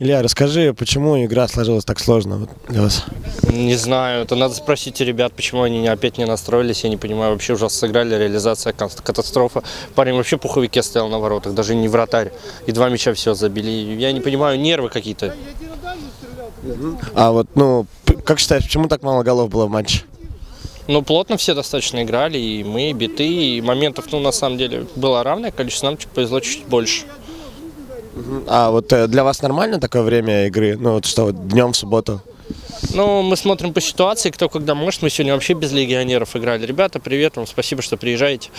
Илья, расскажи, почему игра сложилась так сложно вот для вас? Не знаю, это надо спросить у ребят, почему они опять не настроились, я не понимаю, вообще ужасно сыграли, реализация катастрофа. Парень вообще пуховике стоял на воротах, даже не вратарь, и два мяча все забили. Я не понимаю, нервы какие-то. А вот, ну, как считаешь, почему так мало голов было в матче? Ну, плотно все достаточно играли, и мы, и биты, и моментов, ну, на самом деле, было равное количество, нам чуть повезло чуть больше. А вот э, для вас нормально такое время игры? Ну, вот что, вот днем в субботу? Ну, мы смотрим по ситуации, кто когда может. Мы сегодня вообще без легионеров играли. Ребята, привет вам, спасибо, что приезжаете.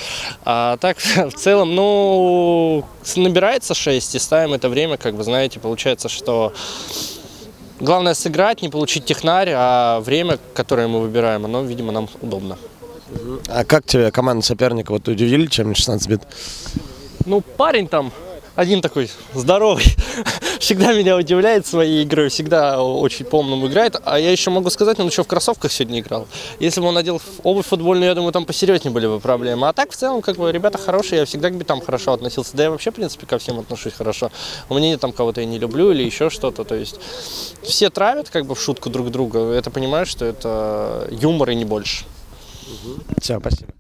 А так, в целом, ну, набирается 6 и ставим это время, как вы знаете, получается, что главное сыграть, не получить технарь, а время, которое мы выбираем, оно, видимо, нам удобно. А как тебе команда соперника вот удивили, чем 16 бит? Ну, парень там один такой здоровый, всегда меня удивляет своей игрой, всегда очень по-умному играет. А я еще могу сказать, он еще в кроссовках сегодня играл. Если бы он надел обувь футбольную, я думаю, там посерьезнее были бы проблемы. А так, в целом, как бы, ребята хорошие, я всегда к битам хорошо относился. Да я вообще, в принципе, ко всем отношусь хорошо. У меня нет там кого-то я не люблю или еще что-то. То есть все травят как бы в шутку друг друга. Это понимаешь, что это юмор и не больше. Все, спасибо.